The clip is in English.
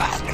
Ah.